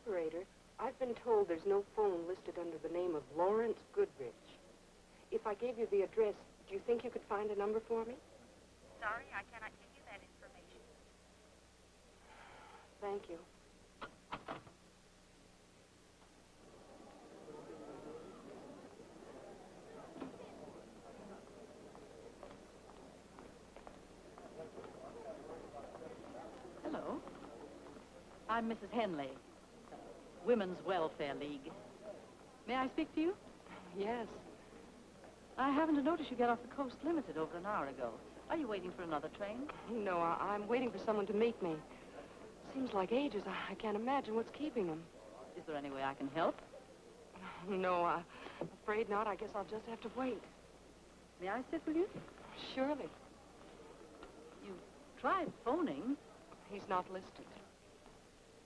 operator, I've been told there's no phone listed under the name of Lawrence Goodrich. If I gave you the address, do you think you could find a number for me? Sorry, I cannot give you that information. Thank you. Hello. I'm Mrs. Henley, Women's Welfare League. May I speak to you? Yes. I happened to notice you got off the Coast Limited over an hour ago. Are you waiting for another train? No, I- I'm waiting for someone to meet me. Seems like ages. I I can't imagine what's keeping them. Is there any way I can help? No, I'm afraid not. I guess I'll just have to wait. May I sit with you? Surely. You tried phoning. He's not listed.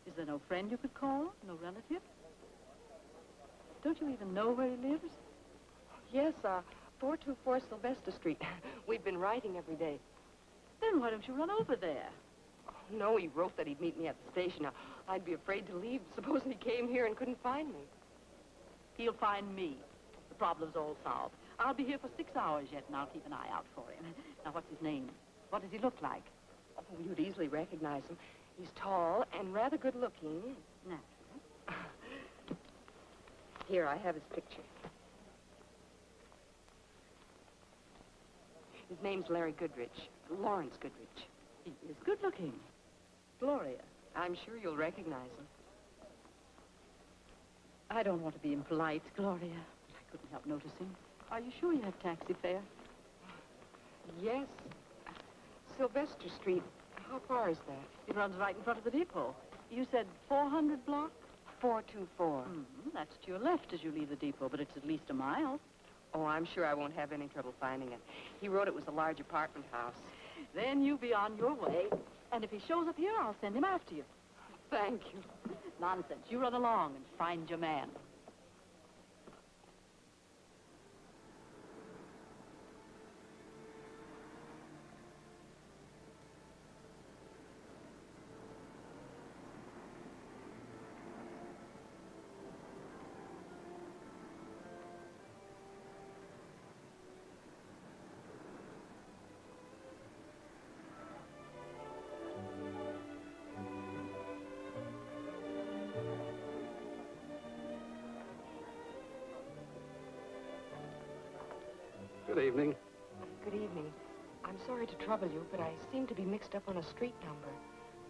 Is there no friend you could call? No relative? Don't you even know where he lives? Yes, uh, 424 Sylvester Street. We've been writing every day. Then why don't you run over there? Oh, No, he wrote that he'd meet me at the station. I'd be afraid to leave. Supposing he came here and couldn't find me. He'll find me. The problem's all solved. I'll be here for six hours yet, and I'll keep an eye out for him. Now, what's his name? What does he look like? Oh, you'd easily recognize him. He's tall and rather good looking. Naturally. Here, I have his picture. His name's Larry Goodrich. Lawrence Goodrich. He is good looking. Gloria. I'm sure you'll recognize him. I don't want to be impolite, Gloria, but I couldn't help noticing. Are you sure you have taxi fare? Yes. Sylvester Street. How far is that? It runs right in front of the depot. You said 400 block? 424. Mm, that's to your left as you leave the depot, but it's at least a mile. Oh, I'm sure I won't have any trouble finding it. He wrote it was a large apartment house. Then you be on your way, and if he shows up here, I'll send him after you. Thank you. Nonsense. You run along and find your man. Good evening. Good evening. I'm sorry to trouble you, but I seem to be mixed up on a street number.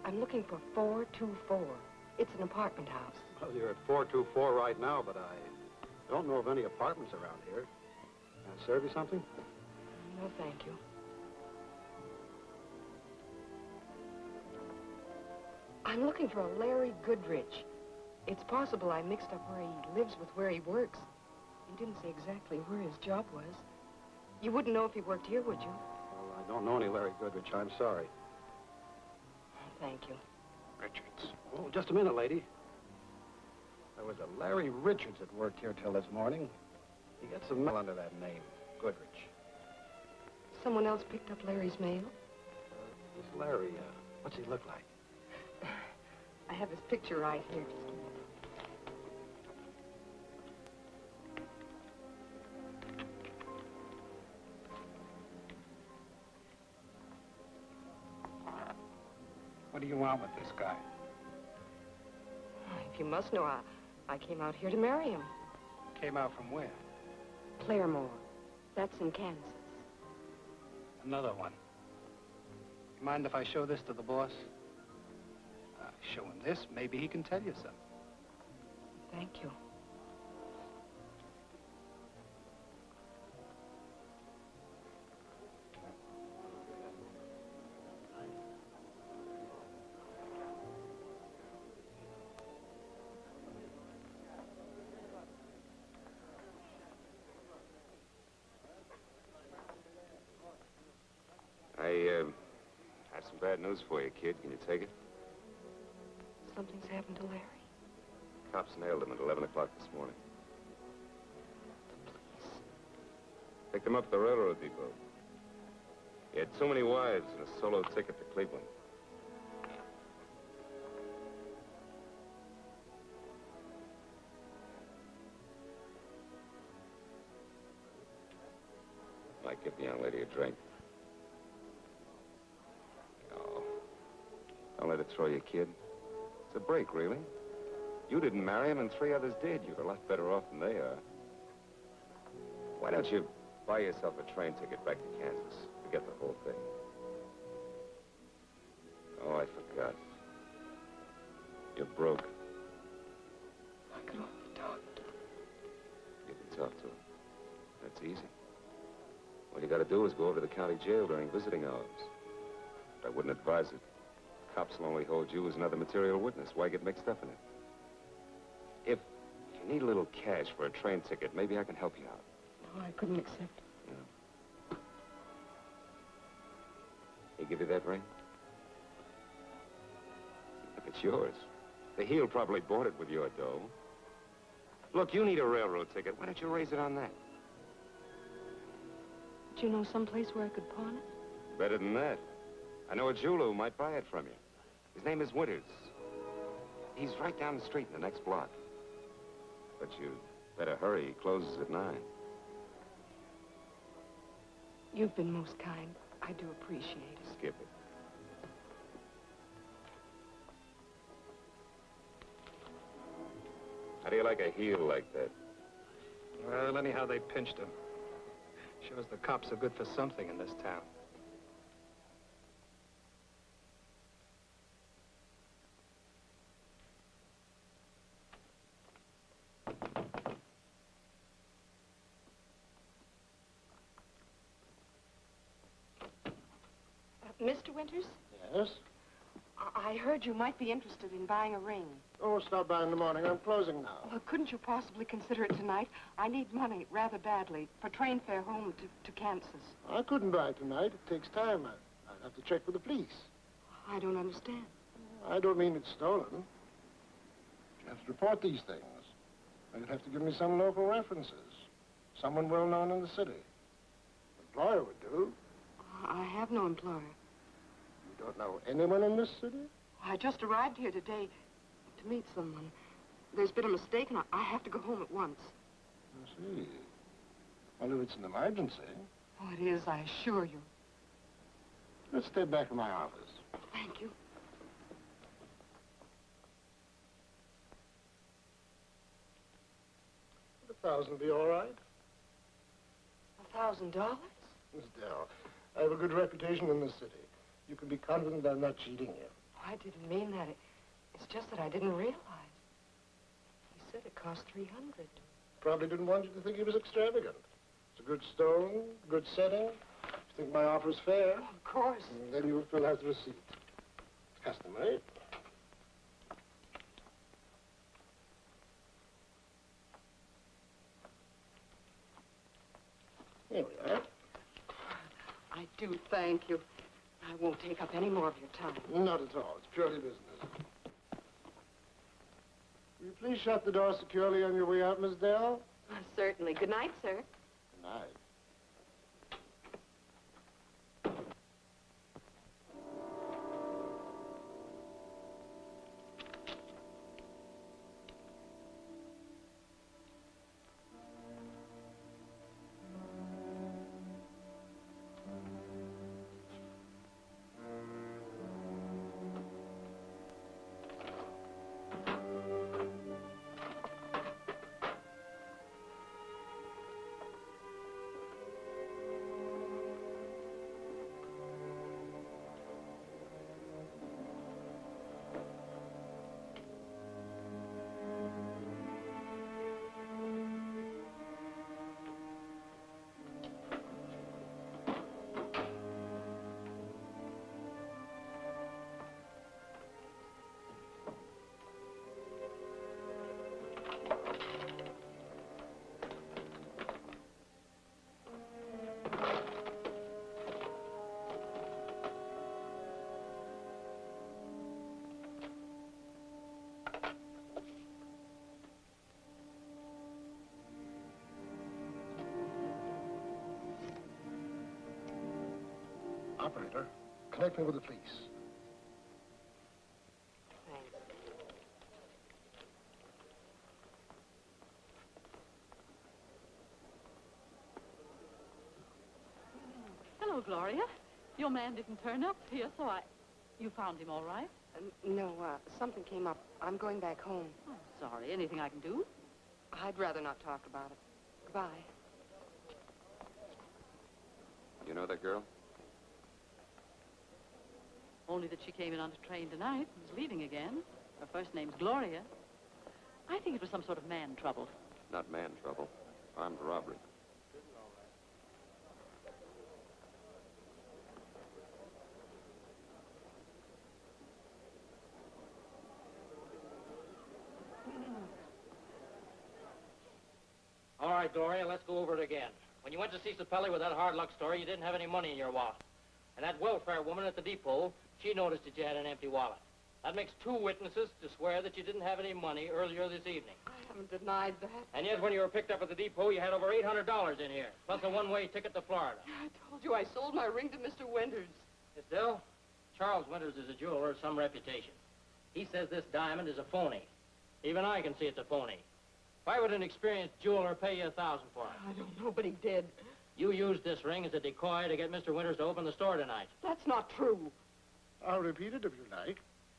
I'm looking for 424. It's an apartment house. Well, you're at 424 right now, but I don't know of any apartments around here. Can I serve you something? No, thank you. I'm looking for a Larry Goodrich. It's possible I mixed up where he lives with where he works. He didn't say exactly where his job was. You wouldn't know if he worked here, would you? Well, I don't know any Larry Goodrich. I'm sorry. Thank you. Richards. Oh, just a minute, lady. There was a Larry Richards that worked here till this morning. He got some mail under that name, Goodrich. Someone else picked up Larry's mail? This Larry, uh, what's he look like? I have his picture right here. Just What do you want with this guy? If you must know, I, I came out here to marry him. Came out from where? Claremore. That's in Kansas. Another one. Mind if I show this to the boss? Uh, show him this. Maybe he can tell you something. Thank you. news for you, kid. Can you take it? Something's happened to Larry. Cops nailed him at 11 o'clock this morning. The police? Picked him up at the railroad depot. He had too many wives and a solo ticket to Cleveland. Might give the young lady a drink. Throw you, kid. It's a break, really. You didn't marry him, and three others did. You're a lot better off than they are. Why don't you buy yourself a train ticket back to Kansas? Forget the whole thing. Oh, I forgot. You're broke. I could only talk to him. You can talk to him. That's easy. All you gotta do is go over to the county jail during visiting hours. But I wouldn't advise it. Cops will only hold you as another material witness. Why get mixed up in it? If you need a little cash for a train ticket, maybe I can help you out. No, I couldn't accept. He give you that ring? Look, it's yours. The heel probably bought it with your dough. Look, you need a railroad ticket. Why don't you raise it on that? Do you know someplace where I could pawn it? Better than that. I know a jeweler who might buy it from you. His name is Winters. He's right down the street in the next block. But you better hurry. He closes at nine. You've been most kind. I do appreciate it. Skip it. How do you like a heel like that? Well, anyhow, they pinched him. Shows the cops are good for something in this town. Uh, Mr. Winters, Yes? I-, I heard you might be interested in buying a ring. Oh, stop by in the morning. I'm closing now. Well, couldn't you possibly consider it tonight? I need money rather badly for train fare home to, to Kansas. I couldn't buy it tonight. It takes time. I, I'd have to check with the police. I don't understand. I don't mean it's stolen. You have to report these things. And you'd have to give me some local references. Someone well known in the city. An Employer would do. I have no employer. Don't know anyone in this city? I just arrived here today to meet someone. There's been a mistake, and I, have to go home at once. I see. Well, if it's an emergency, Oh, it is, I assure you. let's stay back in my office. Thank you. A thousand be all right? A thousand dollars? Miss Dell, I have a good reputation in this city. You can be confident I'm not cheating you. Oh, I didn't mean that. It's just that I didn't realize. He said it cost 300 Probably didn't want you to think he was extravagant. It's a good stone, good setting. You think my offer's fair, Of course. Mm, then you'll fill out the receipt. It's customary. Eh? Here we are. I do thank you. I won't take up any more of your time. Not at all. It's purely business. Will you please shut the door securely on your way out, Miss Dale? Uh, certainly. Good night, sir. Good night. Operator, connect me with the police. Thanks. Hello, Gloria. Your man didn't turn up here, so I... You found him all right? Uh, no, uh, something came up. I'm going back home. Oh, sorry. Anything I can do? I'd rather not talk about it. Goodbye. You know that girl? Only that she came in on a train tonight and is leaving again. Her first name's Gloria. I think it was some sort of man trouble. Not man trouble. Armed robbery. All right, Gloria, let's go over it again. When you went to see Sapelli with that hard luck story, you didn't have any money in your wallet. And that welfare woman at the depot, she noticed that you had an empty wallet. That makes two witnesses to swear that you didn't have any money earlier this evening. I haven't denied that. And yet, when you were picked up at the depot, you had over $800 in here, plus a one-way ticket to Florida. I told you I sold my ring to Mr. Winters. Miss Dill, Charles Winters is a jeweler of some reputation. He says this diamond is a phony. Even I can see it's a phony. Why would an experienced jeweler pay you a thousand for it? I don't know, but he did. You used this ring as a decoy to get Mr. Winters to open the store tonight. That's not true. I'll repeat it if you like.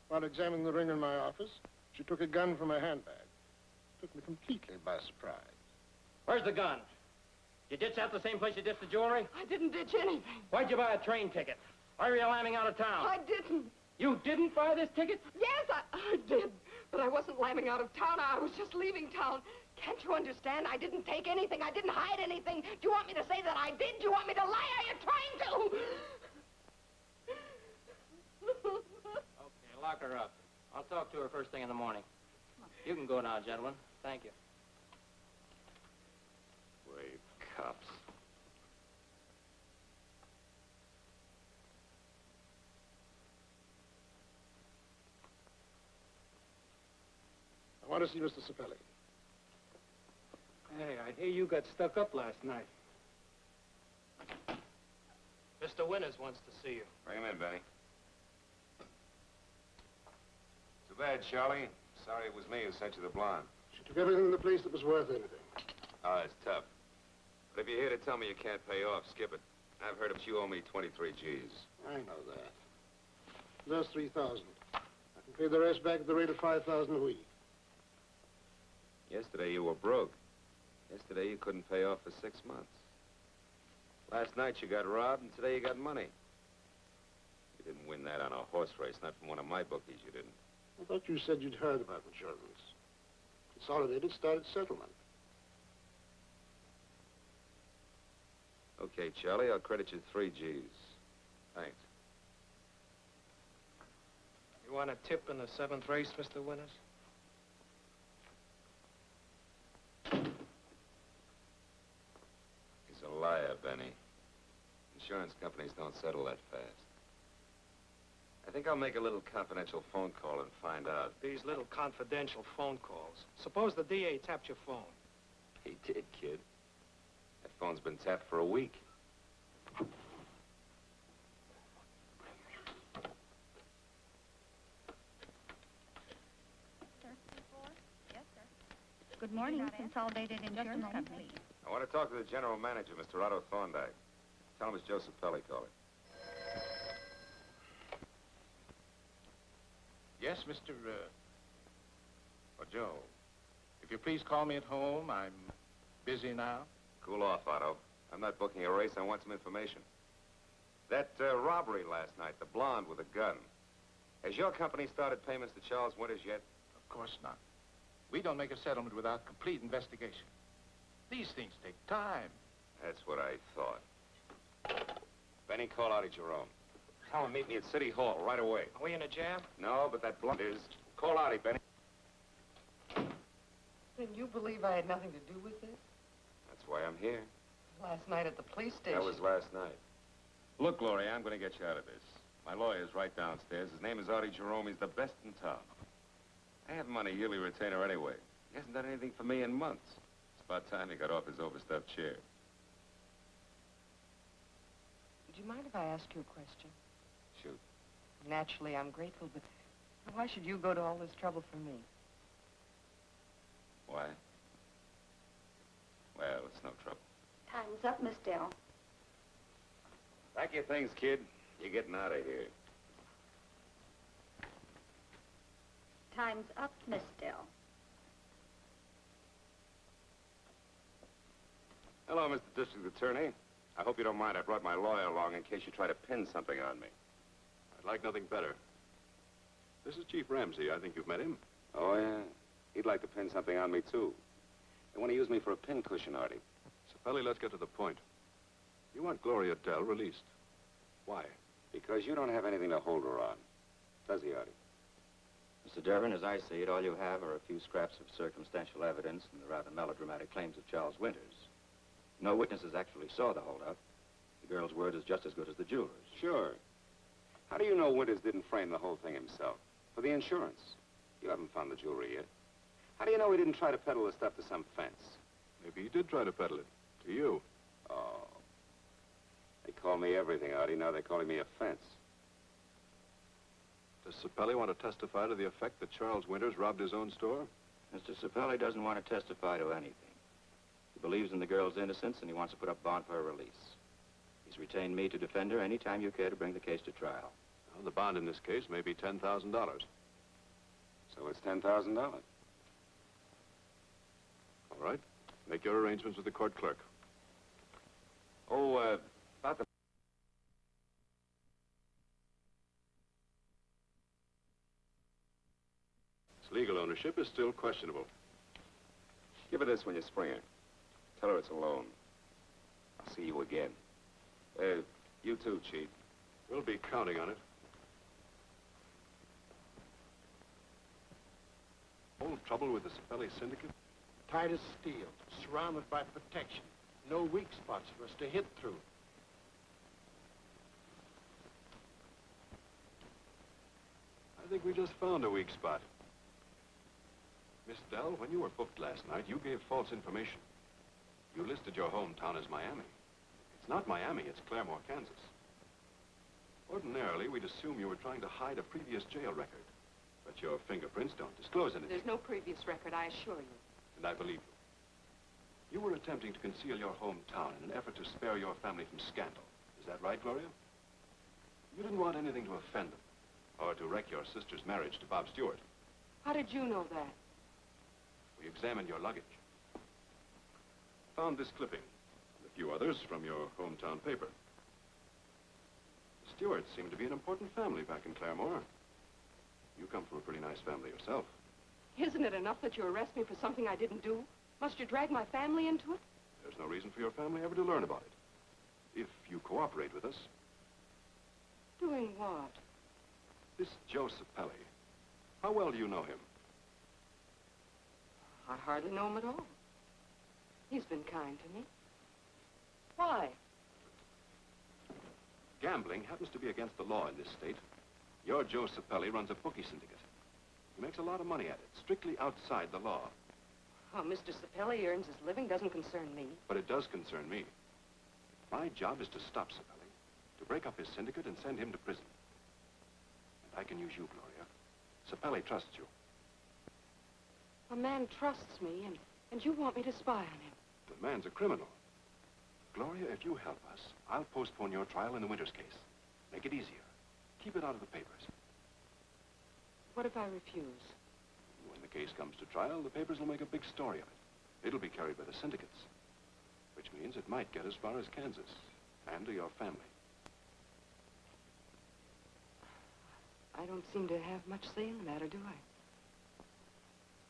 While examining the ring in my office, she took a gun from her handbag. Took me completely by surprise. Where's the gun? You ditch that the same place you ditched the jewelry? I didn't ditch anything. Why'd you buy a train ticket? Why were you lambing out of town? I didn't. You didn't buy this ticket? Yes, I, I did. But I wasn't lambing out of town. I was just leaving town. Can't you understand? I didn't take anything. I didn't hide anything. Do you want me to say that I did? Do you want me to lie? Are you trying to? Okay, lock her up. I'll talk to her first thing in the morning. You can go now, gentlemen. Thank you. Wait, cops. I want to see Mr. Sapelli. Hey, I hear you got stuck up last night. Mr. Winters wants to see you. Bring him in, Benny. Too bad, Charlie. Sorry it was me who sent you the blonde. She took everything in the place that was worth anything. Oh, it's tough. But if you're here to tell me you can't pay off, skip it. I've heard that you owe me 23 G's. I know that. There's 3,000. I can pay the rest back at the rate of 5,000 a week. Yesterday you were broke. Yesterday you couldn't pay off for six months. Last night you got robbed, and today you got money. You didn't win that on a horse race, not from one of my bookies, you didn't. I thought you said you'd heard about insurance. Consolidated started settlement. Okay, Charlie, I'll credit you three G's. Thanks. You want a tip in the seventh race, Mr. Winters? He's a liar, Benny. Insurance companies don't settle that fast. I think I'll make a little confidential phone call and find out. These little confidential phone calls. Suppose the DA tapped your phone. He did, kid. That phone's been tapped for a week. Good morning, Consolidated Insurance Company. I want to talk to the general manager, Mr. Otto Thorndike. Tell him it's Joseph Pelly calling. Yes, Mr. Uh, or Joe. If you please call me at home, I'm busy now. Cool off, Otto. I'm not booking a race. I want some information. That uh, robbery last night, the blonde with a gun. Has your company started payments to Charles Winters yet? Of course not. We don't make a settlement without complete investigation. These things take time. That's what I thought. Benny, call Artie Jerome. Tell him meet me at City Hall right away. Are we in a jam? No, but that blonde is. Call Artie, Benny. Then you believe I had nothing to do with this? That's why I'm here. Last night at the police station. That was last night. Look, Gloria, I'm going to get you out of this. My lawyer's right downstairs. His name is Artie Jerome. He's the best in town. I have him on a yearly retainer anyway. He hasn't done anything for me in months. It's about time he got off his overstuffed chair. Do you mind if I ask you a question? Shoot. Naturally, I'm grateful, but why should you go to all this trouble for me? Why? Well, it's no trouble. Time's up, Miss Dell. Pack your things, kid. You're getting out of here. Time's up, Miss Dell. Hello, Mr. District Attorney. I hope you don't mind I brought my lawyer along in case you try to pin something on me. I'd like nothing better. This is Chief Ramsey. I think you've met him. Oh, yeah? He'd like to pin something on me, too. They want to use me for a pincushion, Artie. Sapelli, let's get to the point. You want Gloria Dell released. Why? Because you don't have anything to hold her on. Does he, Artie? Mr. Durbin, as I see it, all you have are a few scraps of circumstantial evidence and the rather melodramatic claims of Charles Winters. No witnesses actually saw the holdup. The girl's word is just as good as the jeweler's. Sure. How do you know Winters didn't frame the whole thing himself? For the insurance. You haven't found the jewelry yet. How do you know he didn't try to peddle the stuff to some fence? Maybe he did try to peddle it. To you. Oh. They call me everything, Artie. Now they're calling me a fence. Does Sapelli want to testify to the effect that Charles Winters robbed his own store? Mr. Sapelli doesn't want to testify to anything. Believes in the girl's innocence and he wants to put up bond for her release. He's retained me to defend her any time you care to bring the case to trial. Well, the bond in this case may be $10,000. So it's $10,000. All right. Make your arrangements with the court clerk. Oh, uh, about the... Its legal ownership is still questionable. Give her this when you spring her. Tell her it's a loan. I'll see you again. Uh, you too, Chief. We'll be counting on it. Old trouble with the Sapelli Syndicate? Tight as steel, surrounded by protection. No weak spots for us to hit through. I think we just found a weak spot. Miss Dell, when you were booked last night, you gave false information. You listed your hometown as Miami. It's not Miami, it's Claremore, Kansas. Ordinarily, we'd assume you were trying to hide a previous jail record. But your fingerprints don't disclose anything. There's no previous record, I assure you. And I believe you. You were attempting to conceal your hometown in an effort to spare your family from scandal. Is that right, Gloria? You didn't want anything to offend them, or to wreck your sister's marriage to Bob Stewart. How did you know that? We examined your luggage. Found this clipping, and a few others from your hometown paper. The Stewarts seem to be an important family back in Claremore. You come from a pretty nice family yourself. Isn't it enough that you arrest me for something I didn't do? Must you drag my family into it? There's no reason for your family ever to learn about it. If you cooperate with us, Doing what? this Joe Sapelli, how well do you know him? I hardly know him at all. He's been kind to me. Why? Gambling happens to be against the law in this state. Your Joe Sapelli runs a bookie syndicate. He makes a lot of money at it, strictly outside the law. Oh, How Mr. Sapelli earns his living doesn't concern me. But it does concern me. My job is to stop Sapelli, to break up his syndicate and send him to prison. And I can use you, Gloria. Sapelli trusts you. A man trusts me, and, and you want me to spy on him. The man's a criminal. Gloria, if you help us, I'll postpone your trial in the Winters case. Make it easier. Keep it out of the papers. What if I refuse? When the case comes to trial, the papers will make a big story of it. It'll be carried by the syndicates, which means it might get as far as Kansas and to your family. I don't seem to have much say in the matter, do I?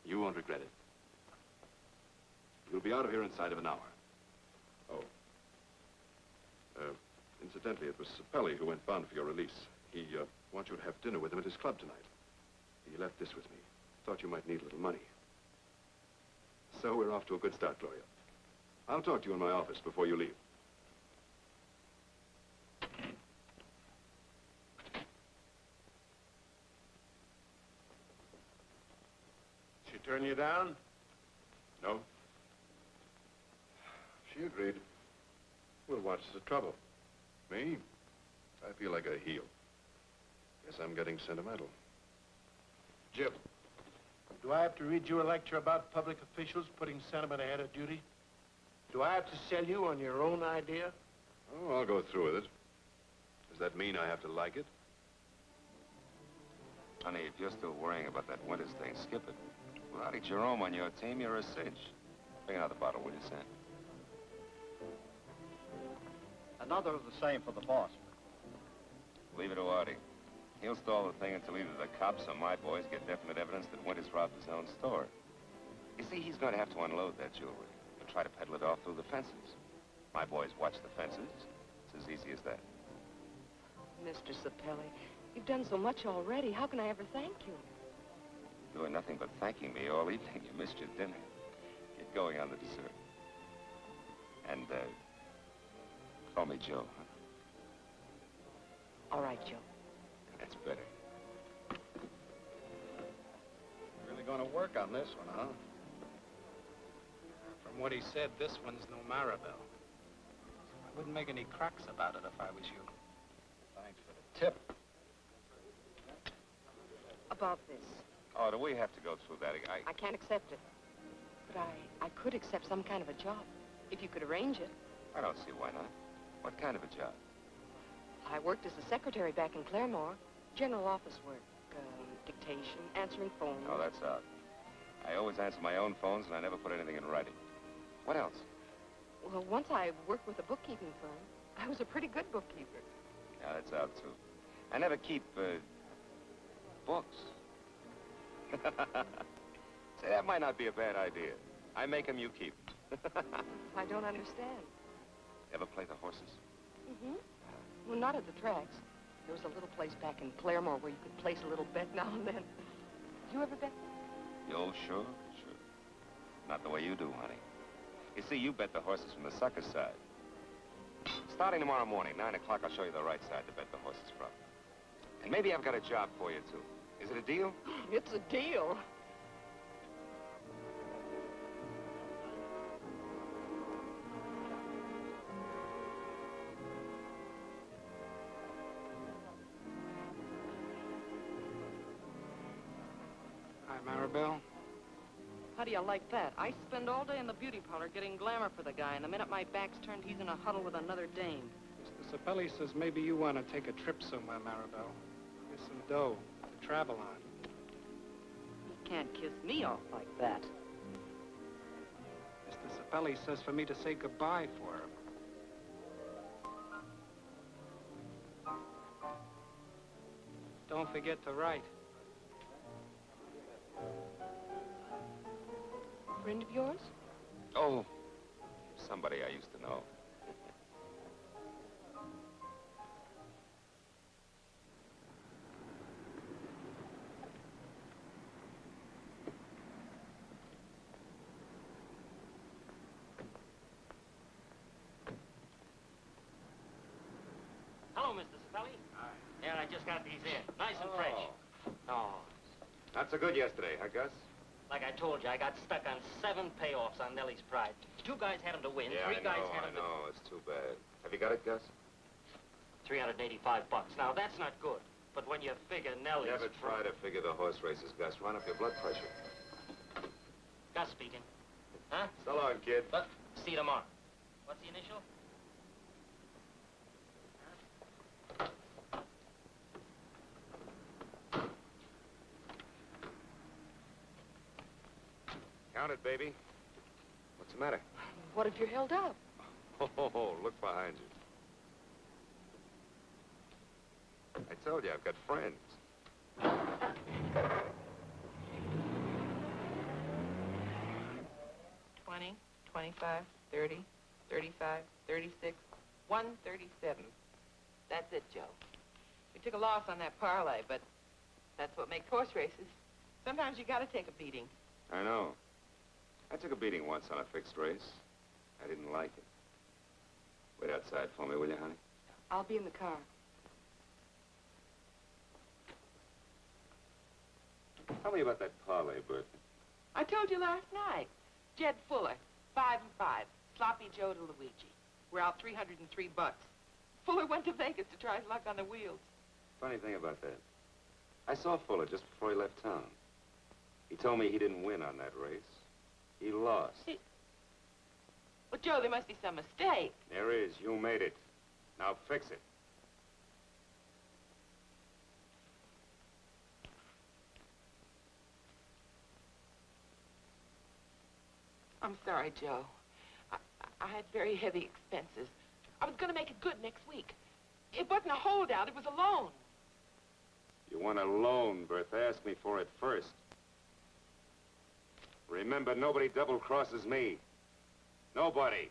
You won't regret it. You'll be out of here inside of an hour. Oh. Uh, incidentally, it was Sapelli who went bond for your release. He uh, wants you to have dinner with him at his club tonight. He left this with me. Thought you might need a little money. So we're off to a good start, Gloria. I'll talk to you in my office before you leave. She turn you down? No? She agreed. Well, what's the trouble? Me? I feel like a heel. Guess I'm getting sentimental. Jim, do I have to read you a lecture about public officials putting sentiment ahead of duty? Do I have to sell you on your own idea? Oh, I'll go through with it. Does that mean I have to like it? Honey, if you're still worrying about that Winters thing, skip it. Without Jerome on your team, you're a cinch. Bring another bottle, will you, Sam? Another of the same for the boss. Leave it to Artie. He'll stall the thing until either the cops or my boys get definite evidence that Winters robbed his own store. You see, he's going to have to unload that jewelry and try to peddle it off through the fences. My boys watch the fences. It's as easy as that. Mr. Sapelli, you've done so much already. How can I ever thank you? Doing nothing but thanking me all evening. You missed your dinner. Get going on the dessert. And, uh, call me Joe, huh? All right, Joe. That's better. Really going to work on this one, huh? From what he said, this one's no Maribel. I wouldn't make any cracks about it if I was you. Thanks for the tip. About this, Oh, do we have to go through that? I, I can't accept it. But I, I could accept some kind of a job, if you could arrange it. I don't see why not. What kind of a job? I worked as a secretary back in Claremore. General office work, um, dictation, answering phones. Oh, that's out. I always answer my own phones, and I never put anything in writing. What else? Well, once I worked with a bookkeeping firm. I was a pretty good bookkeeper. Yeah, that's out, too. I never keep, uh, books. Say, that might not be a bad idea. I make 'em, you keep. I don't understand. Ever play the horses? Mm-hmm. Well, not at the tracks. There was a little place back in Claremore where you could place a little bet now and then. You ever bet? Oh, sure, sure. Not the way you do, honey. You see, you bet the horses from the sucker side. Starting tomorrow morning, 9 o'clock, I'll show you the right side to bet the horses from. And maybe I've got a job for you, too. Is it a deal? It's a deal. You like that? I spend all day in the beauty parlor getting glamour for the guy, and the minute my back's turned, he's in a huddle with another dame. Mr. Sapelli says maybe you want to take a trip somewhere, Maribel. There's some dough to travel on. He can't kiss me off like that. Mr. Sapelli says for me to say goodbye for him. Don't forget to write. Friend of yours? Oh, somebody I used to know. Hello, Mr. Sapelli. Hi. Yeah, I just got these in. Nice and oh. fresh. Oh, Not so good yesterday, huh, Gus? Like I told you, I got stuck on seven payoffs on Nellie's Pride. Two guys had him to win. Yeah, Three I guys know, had I him know. It's too bad. Have you got it, Gus? 385 bucks. Now, that's not good. But when you figure Nellie's... Never try to figure the horse races, Gus. Run up your blood pressure. Gus speaking. Huh? So long, kid. But, see you tomorrow. What's the initial? Baby. What's the matter? What if you're held up? Oh, look behind you. I told you, I've got friends. Twenty, twenty-five, thirty, thirty-five, thirty-six, one thirty-seven. That's it, Joe. We took a loss on that parlay, but that's what makes horse races. Sometimes you gotta take a beating. I know. I took a beating once on a fixed race. I didn't like it. Wait outside for me, will you, honey? I'll be in the car. Tell me about that parlay, Bert. I told you last night. Jed Fuller, five and five. Sloppy Joe to Luigi. We're out 303 bucks. Fuller went to Vegas to try his luck on the wheels. Funny thing about that. I saw Fuller just before he left town. He told me he didn't win on that race. He lost. He... Well, Joe, there must be some mistake. There is. You made it. Now fix it. I'm sorry, Joe. I, I had very heavy expenses. I was going to make it good next week. It wasn't a holdout. It was a loan. You want a loan, Bertha. Ask me for it first. Remember, nobody double-crosses me. Nobody.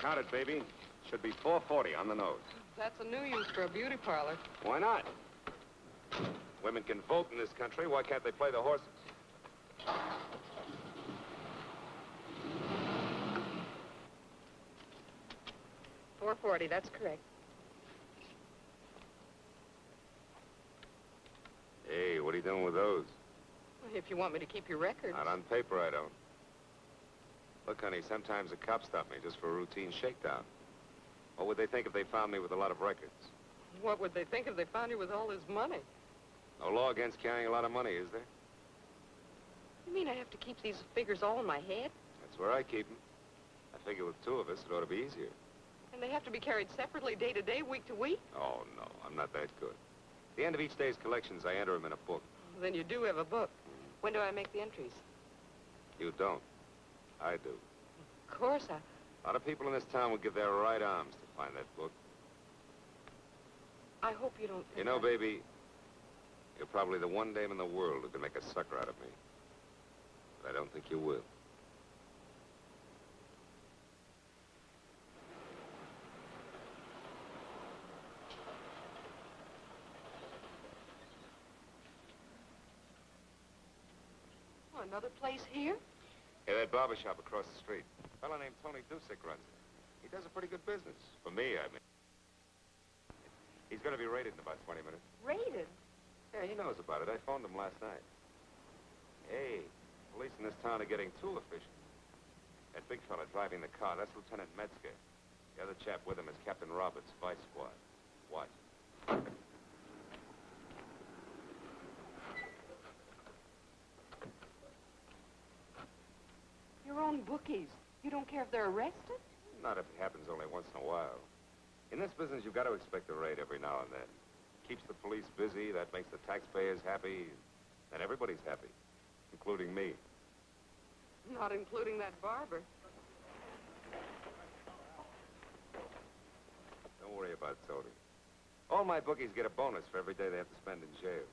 Count it, baby. Should be 440 on the nose. That's a new use for a beauty parlor. Why not? Women can vote in this country. Why can't they play the horses? Four forty, that's correct. Hey, what are you doing with those? Well, If you want me to keep your records. Not on paper, I don't. Look, honey, sometimes the cops stop me just for a routine shakedown. What would they think if they found me with a lot of records? What would they think if they found you with all this money? No law against carrying a lot of money, is there? You mean I have to keep these figures all in my head? That's where I keep them. I figure with two of us, it ought to be easier. And they have to be carried separately day to day, week to week? Oh, no, I'm not that good. At the end of each day's collections, I enter them in a book. Then you do have a book. Mm. When do I make the entries? You don't. I do. Of course, I... A lot of people in this town would give their right arms to find that book. I hope you don't You know, I- baby, you're probably the one dame in the world who can make a sucker out of me. But I don't think you will. Oh, another place here? Yeah, that barber shop across the street. A fellow named Tony Dusick runs it. He does a pretty good business. For me, I mean. He's going to be raided in about 20 minutes. Raided? Yeah, he knows about it. I phoned him last night. Hey, police in this town are getting too efficient. That big fella driving the car, that's Lieutenant Metzger. The other chap with him is Captain Roberts, Vice Squad. Watch. Your own bookies. You don't care if they're arrested? Not if it happens only once in a while. In this business, you've got to expect a raid every now and then. Keeps the police busy, that makes the taxpayers happy, and everybody's happy, including me. Not including that barber. Don't worry about Tony. All my bookies get a bonus for every day they have to spend in jail.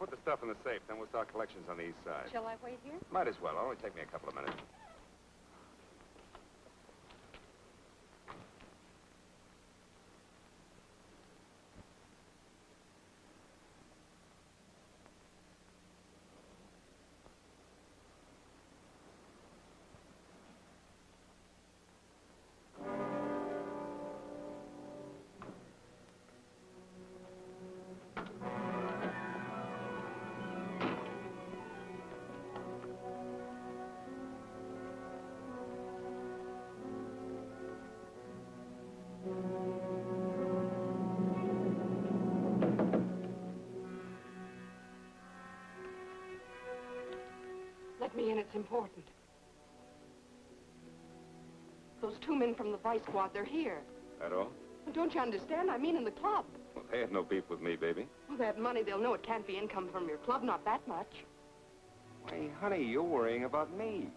Put the stuff in the safe, then we'll start collections on the east side. Shall I wait here? Might as well. It'll only take me a couple of minutes. Let me in, it's important. Those two men from the Vice Squad, they're here. That all? Well, don't you understand? I mean in the club. Well, they had no beef with me, baby. Well, that money, they'll know it can't be income from your club, not that much. Why, honey, you're worrying about me.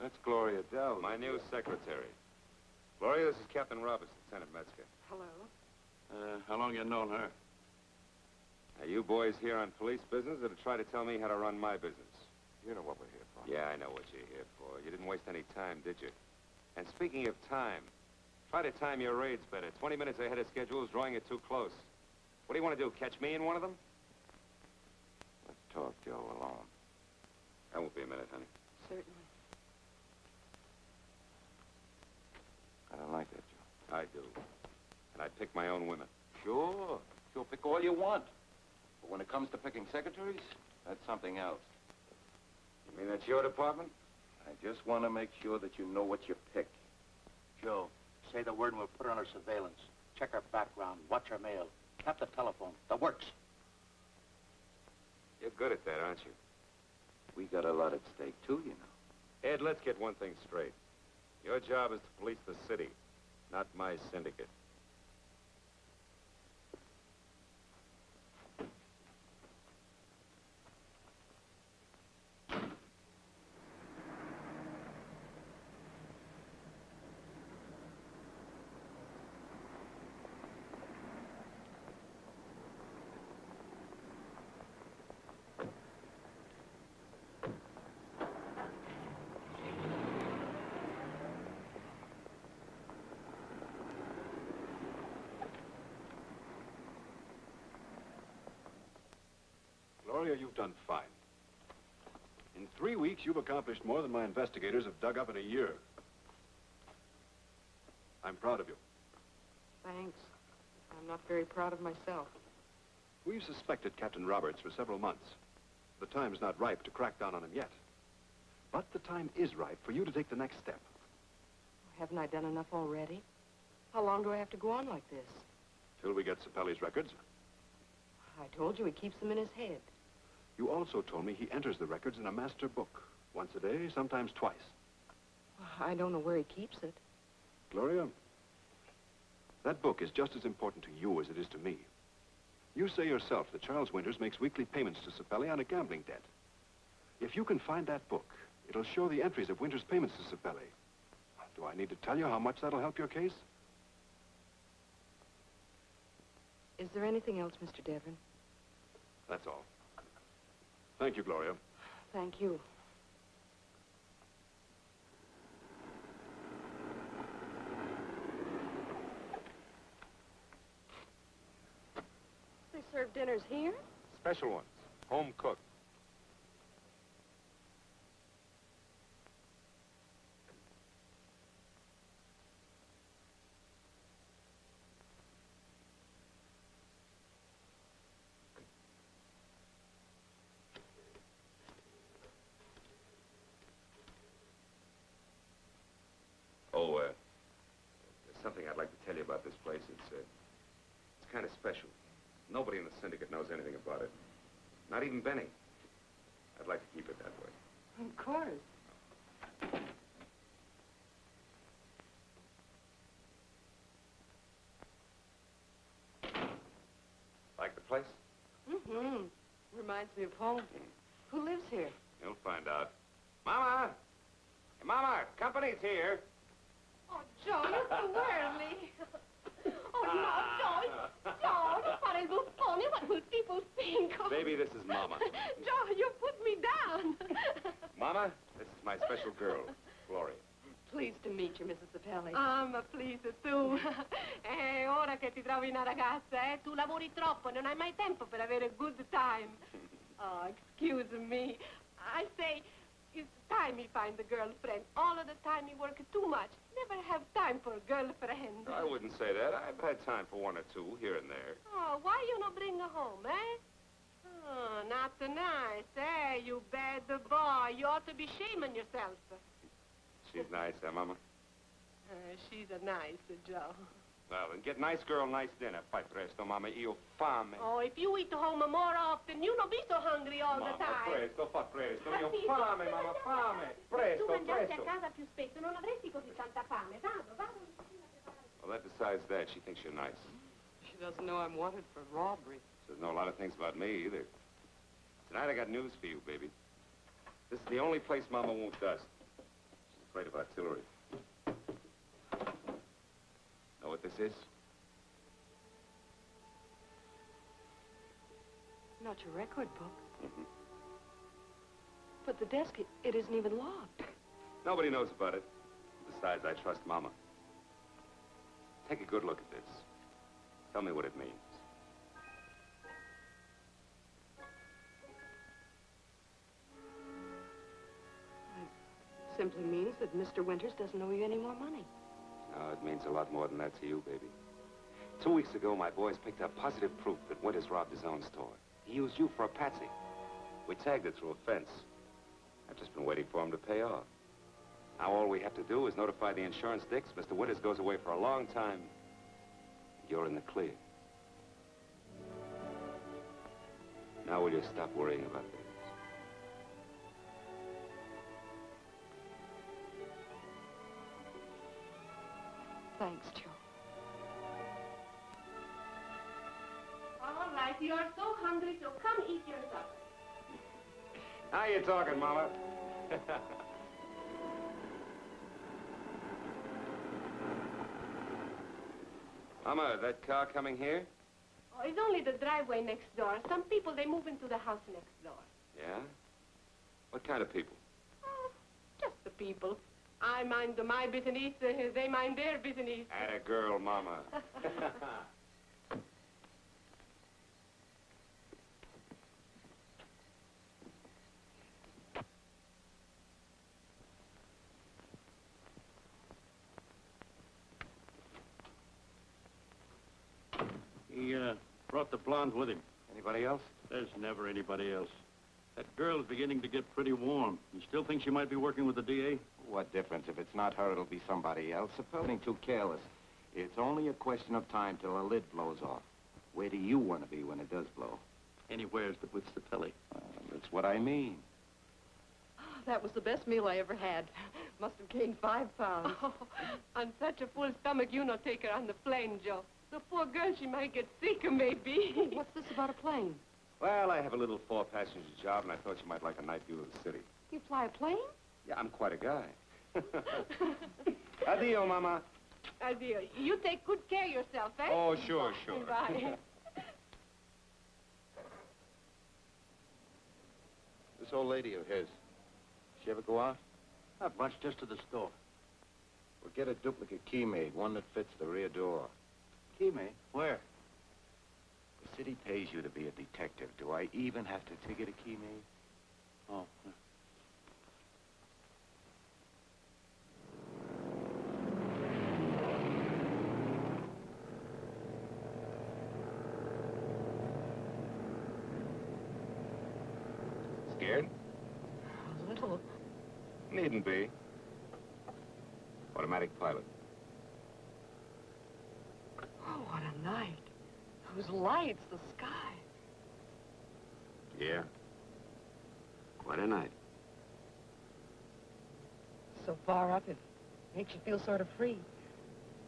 That's Gloria Dell, my new secretary. Gloria, this is Captain Roberts, Lieutenant Metzger. Hello. Uh, how long you known her? Are you boys here on police business or to try to tell me how to run my business? You know what we're here for. Yeah, I know what you're here for. You didn't waste any time, did you? And speaking of time, try to time your raids better. 20 minutes ahead of schedule is drawing it too close. What do you want to do, catch me in one of them? Let's talk Joe alone. That won't be a minute, honey. Certainly. I don't like that, Joe. I do. And I pick my own women. Sure. You'll pick all you want. But when it comes to picking secretaries, that's something else. You mean that's your department? I just want to make sure that you know what you pick. Joe, say the word and we'll put her under surveillance. Check her background, watch her mail, tap the telephone, the works. You're good at that, aren't you? We got a lot at stake, too, you know. Ed, let's get one thing straight. Your job is to police the city, not my syndicate. Gloria, you've done fine. In three weeks, you've accomplished more than my investigators have dug up in a year. I'm proud of you. Thanks. I'm not very proud of myself. We've suspected Captain Roberts for several months. The time's not ripe to crack down on him yet. But the time is ripe for you to take the next step. Haven't I done enough already? How long do I have to go on like this? Till we get Sapelli's records. I told you he keeps them in his head. You also told me he enters the records in a master book. Once a day, sometimes twice. I don't know where he keeps it. Gloria, that book is just as important to you as it is to me. You say yourself that Charles Winters makes weekly payments to Sapelli on a gambling debt. If you can find that book, it'll show the entries of Winters' payments to Sapelli. Do I need to tell you how much that'll help your case? Is there anything else, Mr. Devon? That's all. Thank you, Gloria. Thank you. They serve dinners here? Special ones. Home cooked. Oh, uh, there's something I'd like to tell you about this place. It's, uh, it's kind of special. Nobody in the syndicate knows anything about it. Not even Benny. I'd like to keep it that way. Of course. Like the place? Mm-hmm. Reminds me of home. Who lives here? You'll find out. Mama! Hey, Mama, company's here. Oh, Joe, you're too early. Oh, no, Joe. Joe, don't fare il buffone. What will people think? Oh. Baby, this is Mama. Joe, you put me down. Mama, this is my special girl, Gloria. Pleased to meet you, Mrs. Sapelli. I'm pleased too. Eh, ora che ti trovi una ragazza, eh, tu lavori troppo, non hai mai tempo per avere a good time. Oh, excuse me. I say, it's time he find a girlfriend. All of the time he work too much. Never have time for a girlfriend. I wouldn't say that. I've had time for one or two here and there. Oh, why you not bring her home, eh? Oh, not nice, eh? You bad the boy. You ought to be shaming yourself. She's nice, huh, Mama? Uh, she's a nice Joe. Well, then get nice girl, nice dinner. Fai presto, Mama. Io fame. Oh, if you eat home more often, you not be so hungry all Mama, the time. presto, fa presto. Io fame, Mamma, fame. Presto, presto. tu mangiassi presto. a casa più spesso, non avresti così tanta fame. Vado, vado. Well, that decides that. She thinks you're nice. She doesn't know I'm wanted for robbery. She doesn't know a lot of things about me, either. Tonight, I got news for you, baby. This is the only place Mama won't dust. She's afraid of artillery. Know what this is? Not your record book. Mhm. But the desk, it, it isn't even locked. Nobody knows about it. Besides, I trust Mama. Take a good look at this. Tell me what it means. It simply means that Mr. Winters doesn't owe you any more money. No, it means a lot more than that to you, baby. Two weeks ago, my boys picked up positive proof that Winters robbed his own store. He used you for a patsy. We tagged it through a fence. I've just been waiting for him to pay off. Now all we have to do is notify the insurance dicks. Mr. Winters goes away for a long time. You're in the clear. Now will you stop worrying about this? Thanks, Joe. All right, you are so hungry, so come eat your supper. How you talking, Mama? Mama, that car coming here? Oh, it's only the driveway next door. Some people, they move into the house next door. Yeah? What kind of people? Oh, Just the people. I mind my business, uh, they mind their business. At a girl, Mama. He uh, brought the blonde with him. Anybody else? There's never anybody else. That girl's beginning to get pretty warm. You still think she might be working with the DA? What difference? If it's not her, it'll be somebody else. Supposing too careless. It's only a question of time till the lid blows off. Where do you want to be when it does blow? Anywhere's but with Sapelli. Uh, that's what I mean. That was the best meal I ever had. Must have gained five pounds. Oh, on such a full stomach, you not take her on the plane, Joe. The poor girl, she might get sick, maybe. What's this about a plane? Well, I have a little four-passenger job, and I thought you might like a night view of the city. You fly a plane? Yeah, I'm quite a guy. Adio, Mama. Adio. You take good care of yourself, eh? Oh, sure, sure. Bye. This old lady of his, she ever go out? Not much, just to the store. We'll get a duplicate key made, one that fits the rear door. Key, made? Where? The city pays you to be a detective. Do I even have to ticket a key made? Oh. Scared? A little. Needn't be. Automatic pilot. Oh, what a night. Those lights, the sky. Yeah. Quite a night. So far up, it makes you feel sort of free.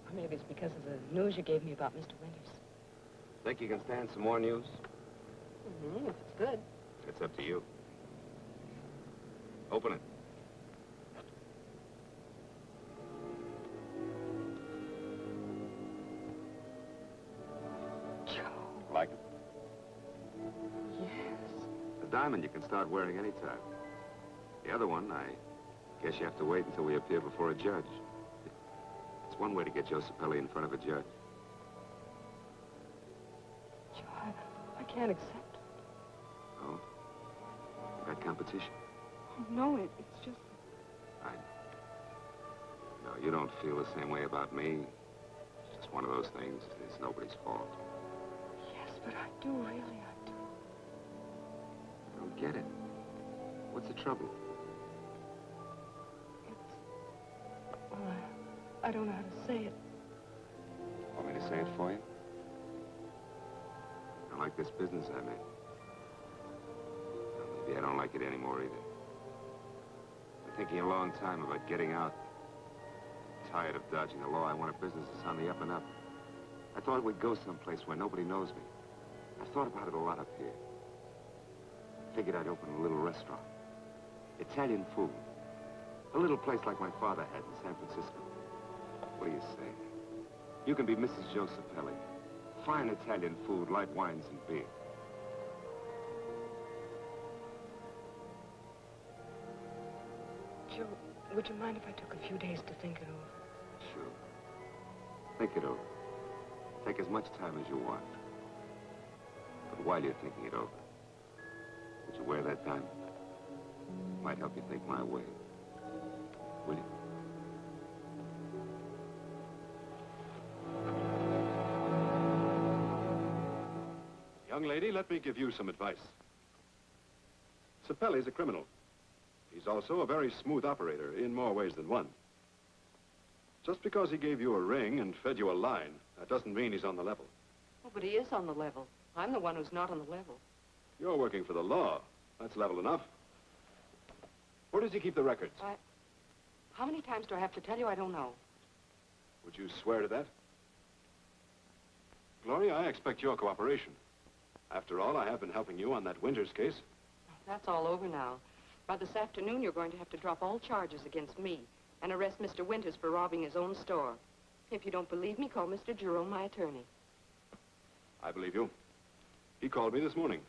Or maybe it's because of the news you gave me about Mr. Winters. Think you can stand some more news? Mm-hmm, if it's good. It's up to you. Open it. Diamond you can start wearing any anytime. The other one, I guess you have to wait until we appear before a judge. It's one way to get Joe Sapelli in front of a judge. Joe, I, I can't accept it. Oh? You got competition? Oh, no, it, it's just... I... No, you don't feel the same way about me. It's just one of those things. It's nobody's fault. Yes, but I do, really, I don't get it. What's the trouble? Well, I, uh, I don't know how to say it. Want me to say it for you? I like this business I'm in. Well, maybe I don't like it anymore either. I'm thinking a long time about getting out. Tired of dodging the law. I want a business that's on the up and up. I thought we'd go someplace where nobody knows me. I've thought about it a lot up here. I figured I'd open a little restaurant. Italian food. A little place like my father had in San Francisco. What do you say? You can be Mrs. Joseph Fine Italian food, light wines and beer. Joe, would you mind if I took a few days to think it over? Sure. Think it over. Take as much time as you want. But while you're thinking it over, to wear that diamond? It might help you think my way. Will you? Young lady, let me give you some advice. Sapelli's a criminal. He's also a very smooth operator in more ways than one. Just because he gave you a ring and fed you a line, that doesn't mean he's on the level. Oh, but he is on the level. I'm the one who's not on the level. You're working for the law. That's level enough. Where does he keep the records? I... How many times do I have to tell you I don't know? Would you swear to that? Gloria, I expect your cooperation. After all, I have been helping you on that Winters case. That's all over now. By this afternoon, you're going to have to drop all charges against me and arrest Mr. Winters for robbing his own store. If you don't believe me, call Mr. Jerome, my attorney. I believe you. He called me this morning.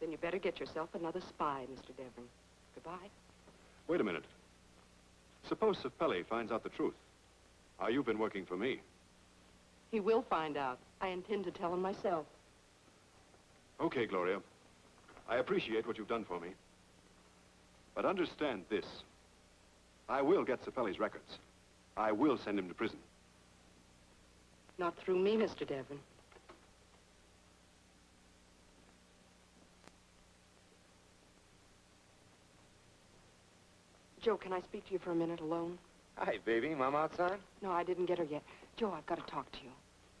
Then you better get yourself another spy, Mr. Devon. Goodbye. Wait a minute. Suppose Sapelli finds out the truth. How you've been working for me. He will find out. I intend to tell him myself. Okay, Gloria. I appreciate what you've done for me. But understand this. I will get Sapelli's records. I will send him to prison. Not through me, Mr. Devon. Joe, can I speak to you for a minute alone? Hi, baby. Mom outside? No, I didn't get her yet. Joe, I've got to talk to you.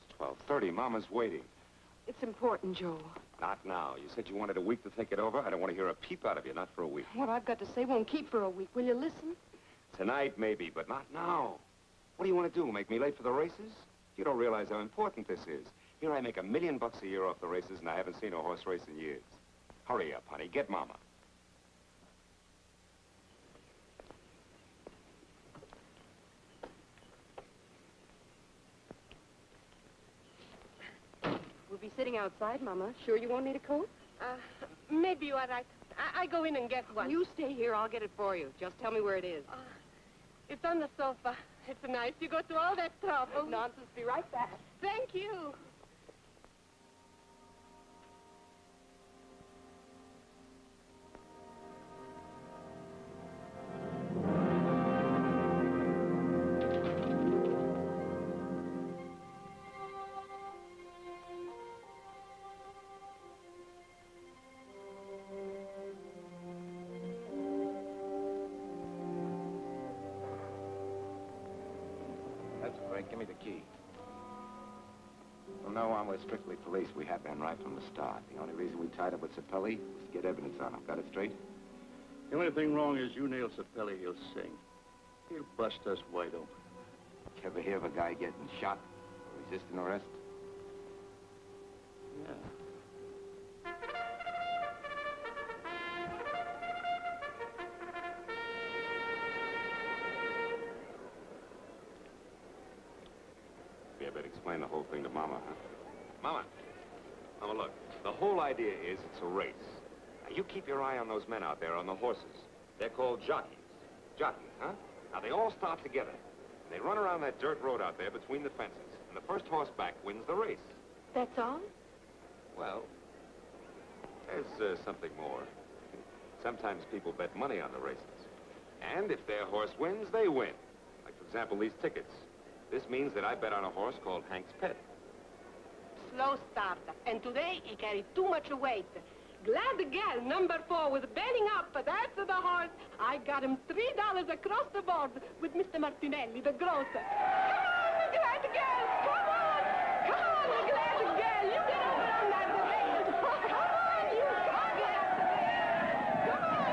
It's 12.30. Mama's waiting. It's important, Joe. Not now. You said you wanted a week to think it over. I don't want to hear a peep out of you, not for a week. What I've got to say won't keep for a week. Will you listen? Tonight, maybe, but not now. What do you want to do, make me late for the races? You don't realize how important this is. Here I make a million bucks a year off the races, and I haven't seen a horse race in years. Hurry up, honey. Get Mama. Be sitting outside, Mama. Sure you won't need a coat? Uh, maybe you are right. I, I go in and get one. You stay here. I'll get it for you. Just tell me where it is. Uh, it's on the sofa. It's nice you go through all that trouble. Nonsense. Be right back. Thank you. Strictly police. We have been right from the start. The only reason we tied up with Sapelli was to get evidence on him. Got it straight? The only thing wrong is you nail Sapelli, he'll sing. He'll bust us wide open. You ever hear of a guy getting shot or resisting arrest? Idea is it's a race. Now, you keep your eye on those men out there on the horses. They're called jockeys. Jockeys, huh? Now, they all start together. And they run around that dirt road out there between the fences. And the first horse back wins the race. That's all? Well, there's uh, something more. Sometimes people bet money on the races. And if their horse wins, they win. Like, for example, these tickets. This means that I bet on a horse called Hank's Pet. Slow starter. And today he carried too much weight. Glad Gal, number four, was belling up. That's the horse. I got him three dollars across the board with Mr. Martinelli, the grocer. Come on, Glad Gal! Come on! Come on, Glad Gal! You get over on that race! Come on, you got it! Come on!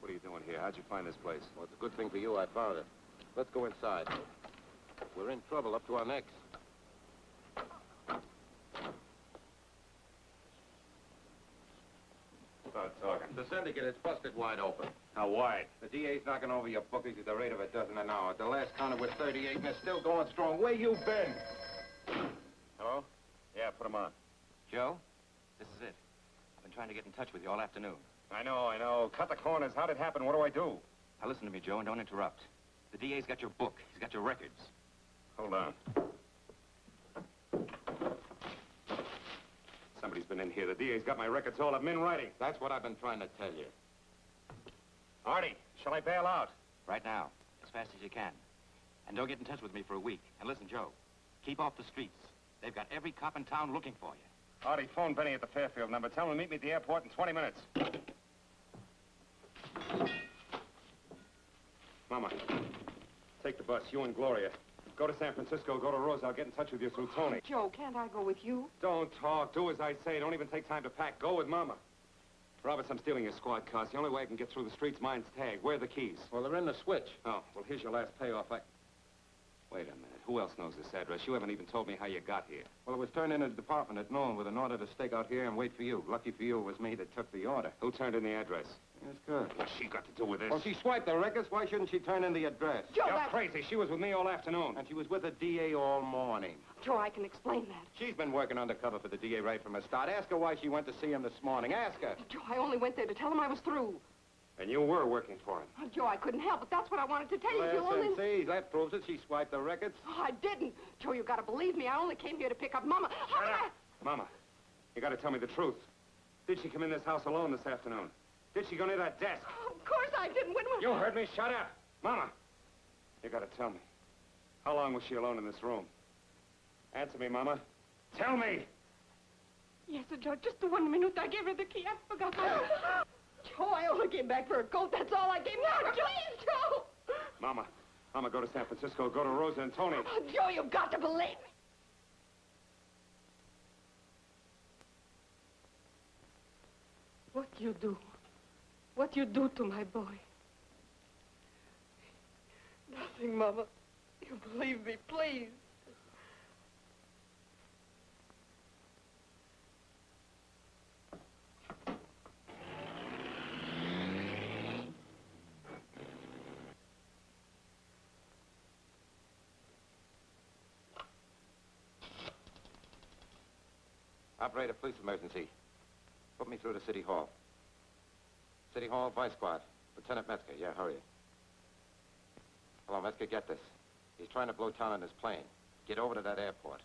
What are you doing here? How'd you find this place? Well, it's a good thing for you I found it. Let's go inside. We're in trouble up to our necks. Start talking. The syndicate is busted wide open. How wide? The DA's knocking over your bookies at the rate of a dozen an hour. At the last counter we're 38, and they're still going strong. Where you been? Hello? Yeah, put him on. Joe? This is it. I've been trying to get in touch with you all afternoon. I know, I know. Cut the corners. How'd it happen? What do I do? Now listen to me, Joe, and don't interrupt. The DA's got your book. He's got your records. Hold on. Somebody's been in here. The DA's got my records all up in writing. That's what I've been trying to tell you. Artie, shall I bail out? Right now, as fast as you can. And don't get in touch with me for a week. And listen, Joe, keep off the streets. They've got every cop in town looking for you. Artie, phone Benny at the Fairfield number. Tell him to meet me at the airport in 20 minutes. Mama, take the bus, you and Gloria. Go to San Francisco, go to Rose. I'll get in touch with you through Tony. Joe, can't I go with you? Don't talk. Do as I say. Don't even take time to pack. Go with Mama. Roberts, I'm stealing your squad cars. The only way I can get through the streets, mine's tag. Where are the keys? Well, they're in the switch. Oh, well, here's your last payoff. I... Wait a minute. Who else knows this address? You haven't even told me how you got here. Well, it was turned in at the department at noon with an order to stake out here and wait for you. Lucky for you, it was me that took the order. Who turned in the address? That's good. What's she got to do with this? Well, she swiped the records. Why shouldn't she turn in the address? Joe, You're that- crazy. She was with me all afternoon. And she was with the DA all morning. Joe, I can explain that. She's been working undercover for the DA right from the start. Ask her why she went to see him this morning. Ask her. Joe, I only went there to tell him I was through. And you were working for him. Oh, Joe, I couldn't help it. That's what I wanted to tell you. You only... See, that proves it. She swiped the records. Oh, I didn't. Joe, you gotta believe me. I only came here to pick up Mama. How Shut I- up. Mama, you gotta tell me the truth. Did she come in this house alone this afternoon? Did she go near that desk? Oh, of course I didn't. When was... You heard me. Shut up. Mama, you gotta tell me. How long was she alone in this room? Answer me, Mama. Tell me. Yes, sir, Joe. Just the one minute I gave her the key. I forgot my... Joe, I only came back for a coat. That's all I gave. No, Joe, please, Joe. Mama, Mama, go to San Francisco. Go to Rosa and Tony. Oh, Joe, you've got to believe me. What you do? What you do to my boy? Nothing, Mama. You believe me, please. Operator, police emergency. Put me through to City Hall. City Hall, Vice Squad. Lieutenant Metzger, yeah, hurry. Hello, Metzger, get this. He's trying to blow town on his plane. Get over to that airport.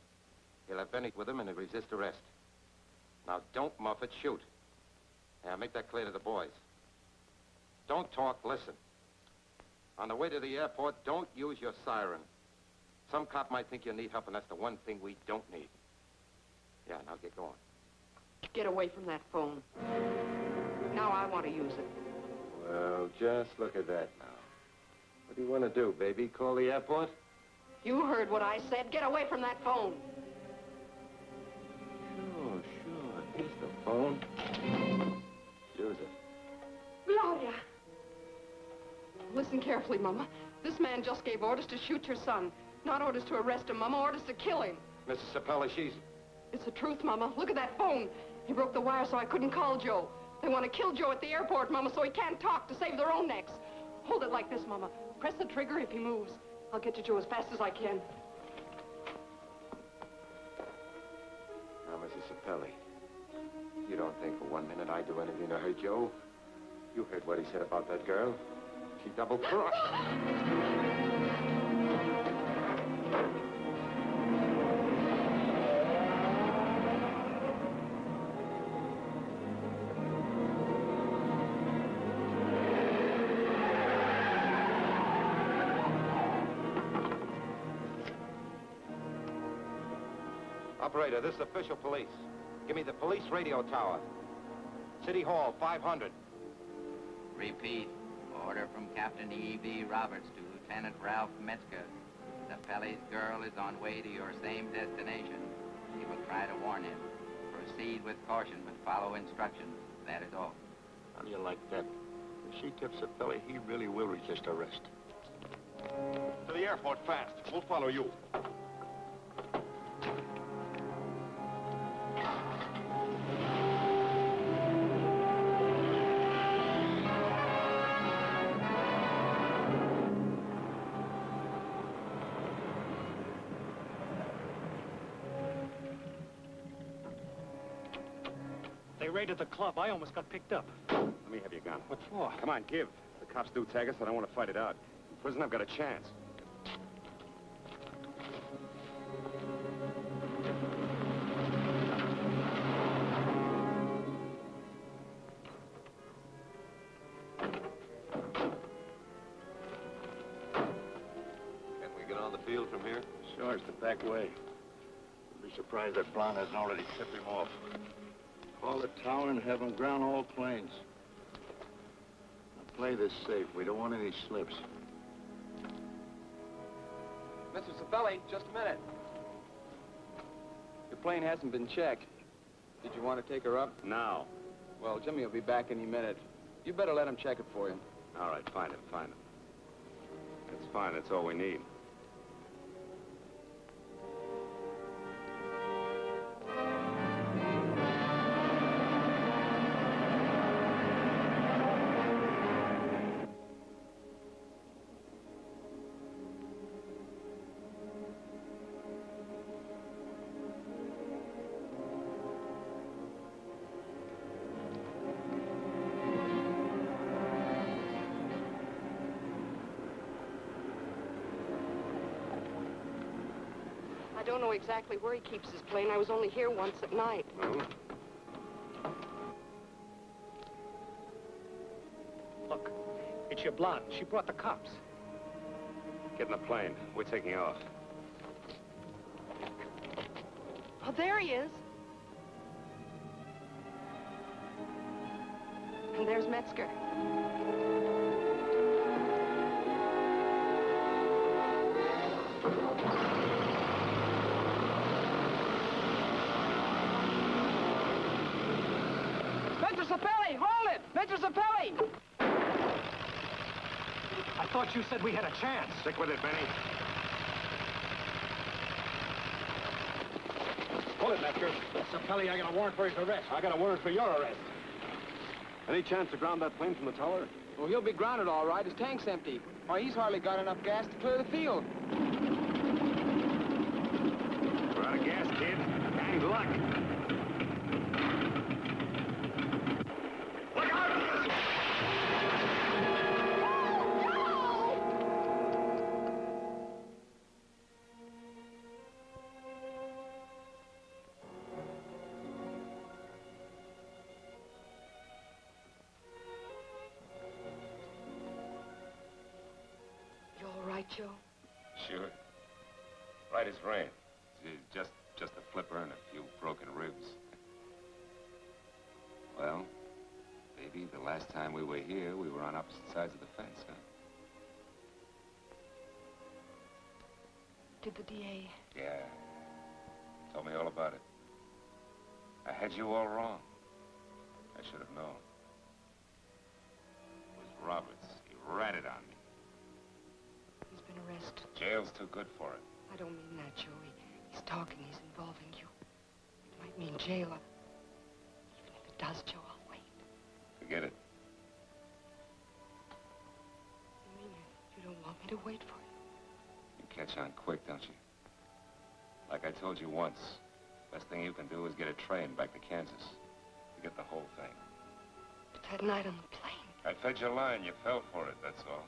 He'll have Benny with him and he'll resist arrest. Now, don't muff it, shoot. Yeah, make that clear to the boys. Don't talk, listen. On the way to the airport, don't use your siren. Some cop might think you need help, and that's the one thing we don't need. Yeah, now get going. Get away from that phone. Now I want to use it. Well, just look at that now. What do you want to do, baby? Call the airport? You heard what I said. Get away from that phone. Sure, sure. Here's the phone. Use it. Gloria! Listen carefully, Mama. This man just gave orders to shoot your son. Not orders to arrest him, Mama. Orders to kill him. Mrs. Sapelli, she's... It's the truth, Mama. Look at that phone. He broke the wire so I couldn't call Joe. They want to kill Joe at the airport, Mama, so he can't talk to save their own necks. Hold it like this, Mama. Press the trigger if he moves. I'll get to Joe as fast as I can. Now, Mrs. Sapelli, you don't think for one minute I'd do anything to hurt Joe? You heard what he said about that girl. She double-crossed. Operator, this is official police. Give me the police radio tower. City Hall, 500. Repeat. Order from Captain E.B. Roberts to Lieutenant Ralph Metzger. The Pelly's girl is on way to your same destination. She will try to warn him. Proceed with caution, but follow instructions. That is all. How do you like that? If she tips a fella, he really will resist arrest. To the airport, fast. We'll follow you. raid at the club. I almost got picked up. Let me have your gun. What for? Come on, give. The cops do tag us, I don't want to fight it out. In prison, I've got a chance. Can we get on the field from here? Sure, it's the back way. I'd be surprised that Blond hasn't already tipped him off. Call the tower and have him ground all planes. Now play this safe. We don't want any slips. Mr. Sapelli, just a minute. Your plane hasn't been checked. Did you want to take her up? Now. Well, Jimmy will be back any minute. You better let him check it for you. All right, find him, find him. That's fine, that's all we need. Don't know exactly where he keeps his plane. I was only here once at night. Well, Look, it's your blonde. She brought the cops. get in the plane. We're taking off. Oh, there he is. And there's Metzger. You said we had a chance. Stick with it, Benny. Pull it, Metzger. Sapelli, I got a warrant for his arrest. I got a warrant for your arrest. Any chance to ground that plane from the tower? Well, he'll be grounded all right. His tank's empty. Why, he's hardly got enough gas to clear the field. We're out of gas, kid. And luck. Right as rain. Just, just a flipper and a few broken ribs. Well, baby, the last time we were here, we were on opposite sides of the fence, huh? Did the DA... Yeah. Told me all about it. I had you all wrong. I should have known. Too good for it. I don't mean that, Joey. He's talking. He's involving you. It might mean jail. Even if it does, Joe, I'll wait. Forget it. You mean you, you don't want me to wait for you? You catch on quick, don't you? Like I told you once, best thing you can do is get a train back to Kansas. You get the whole thing. But that night on the plane, I fed your line. You fell for it, that's all.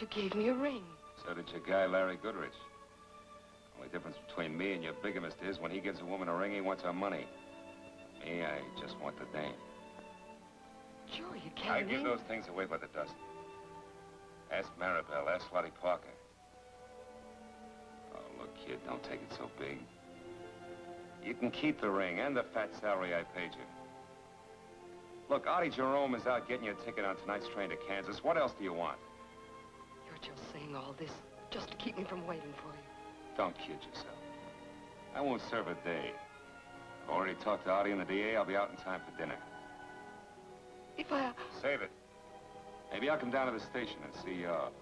you gave me a ring. So did your guy, Larry Goodrich. Only difference between me and your bigamist is when he gives a woman a ring, he wants her money. Me, I just want the dame. Joe, you can't I give those things away by the dozen. Ask Maribel, ask Lottie Parker. Oh, look, kid, don't take it so big. You can keep the ring and the fat salary I paid you. Look, Artie Jerome is out getting your ticket on tonight's train to Kansas. What else do you want? You're just saying all this just to keep me from waiting for you. Don't kid yourself. I won't serve a day. I've already talked to Artie and the DA. I'll be out in time for dinner. If I... Save it. Maybe I'll come down to the station and see you off.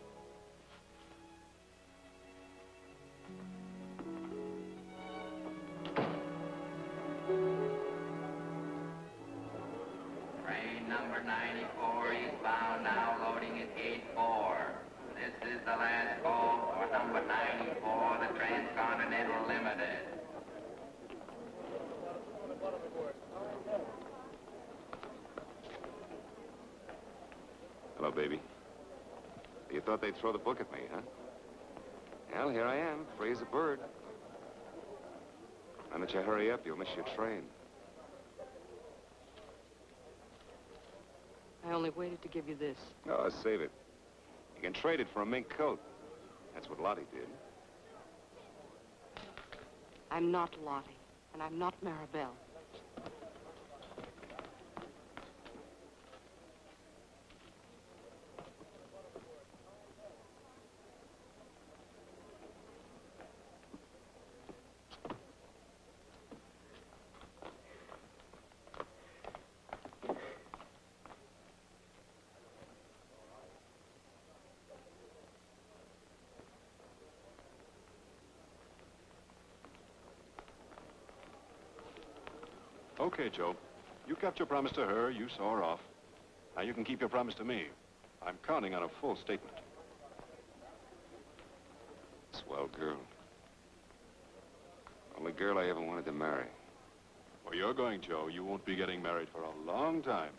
The last call for number 94, the Transcontinental Limited. Hello, baby. You thought they'd throw the book at me, huh? Well, here I am, free as a bird. Why don't you hurry up? You'll miss your train. I only waited to give you this. Oh, I save it. You can trade it for a mink coat. That's what Lottie did. I'm not Lottie, and I'm not Maribel. Okay, Joe. You kept your promise to her. You saw her off. Now you can keep your promise to me. I'm counting on a full statement. Swell girl. Only girl I ever wanted to marry. Where you're going, Joe, you won't be getting married for a long time.